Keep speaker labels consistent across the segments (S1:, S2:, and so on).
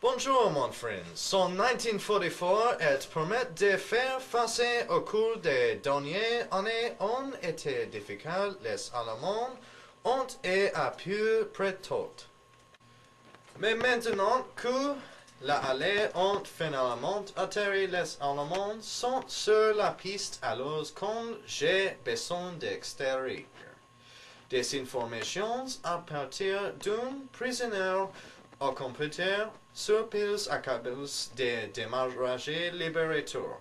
S1: Bonjour, mon frère. Son 1944 est permet de faire face au cours des dernières années ont été difficiles. Les Allemands ont et à pu près tout. Mais maintenant que la allée ont finalement atterri, les Allemands sont sur la piste alors quand j'ai besoin d'extérieur. Des informations à partir d'un prisonnier au computer sur pils accables de démarrage libérateur.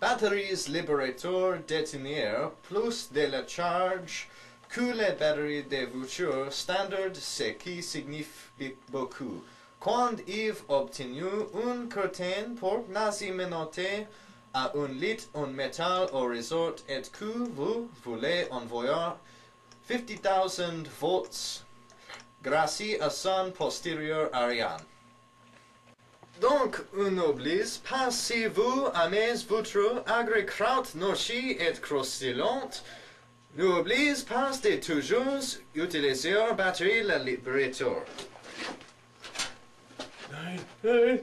S1: Batteries libérateurs détenir plus de la charge que les batteries de voiture standard, ce qui signifie beaucoup. Quand ils obtenu une curtain pour nazi menotter à un lit en métal au resort et que vous voulez envoyer 50,000 volts grâce à son postérieur Ariane. Donc, un oblige, passez-vous à mes votre agrikraut nochi et croustillant, n'oblige pas de toujours utiliser batterie la libérateur.
S2: Nein, nein,